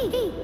hey, hey.